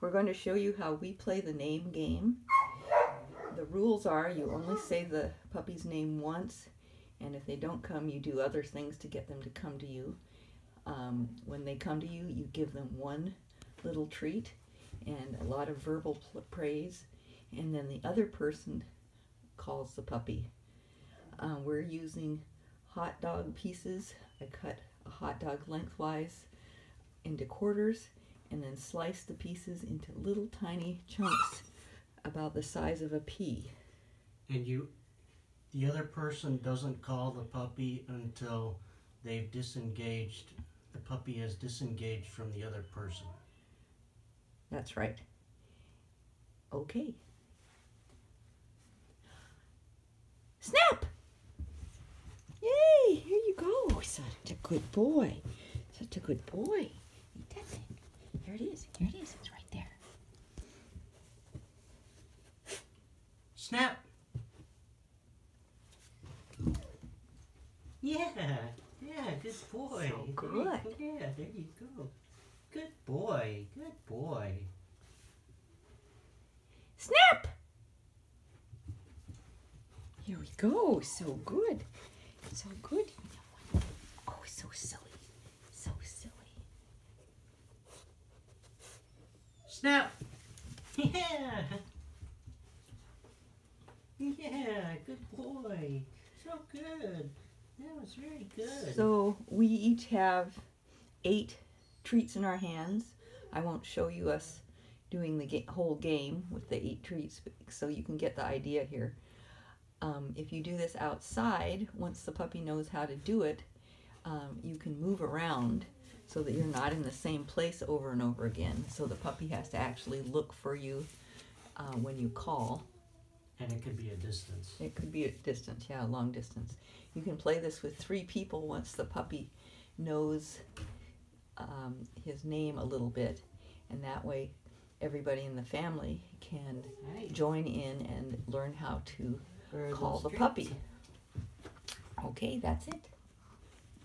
we're going to show you how we play the name game. The rules are you only say the puppy's name once, and if they don't come, you do other things to get them to come to you. Um, when they come to you, you give them one little treat and a lot of verbal praise, and then the other person calls the puppy. Uh, we're using hot dog pieces. I cut a hot dog lengthwise into quarters and then slice the pieces into little tiny chunks about the size of a pea. And you, the other person doesn't call the puppy until they've disengaged, the puppy has disengaged from the other person. That's right. Okay. Snap! Yay! Here you go. Such a good boy. Such a good boy. Eat that thing. Here it is. Here it is. It's right there. Snap! Yeah, yeah, good boy. So good. Yeah, there you go. Good boy, good boy. Snap! Here we go. So good. So good. Oh, so silly. So silly. Snap! Yeah! Yeah, good boy. So good. That was very good. So we each have eight treats in our hands. I won't show you us doing the ga whole game with the eight treats so you can get the idea here. Um, if you do this outside, once the puppy knows how to do it, um, you can move around so that you're not in the same place over and over again. So the puppy has to actually look for you uh, when you call. And it could be a distance. It could be a distance, yeah, a long distance. You can play this with three people once the puppy knows um, his name a little bit, and that way everybody in the family can Right. join in and learn how to call the puppy. Okay, that's it.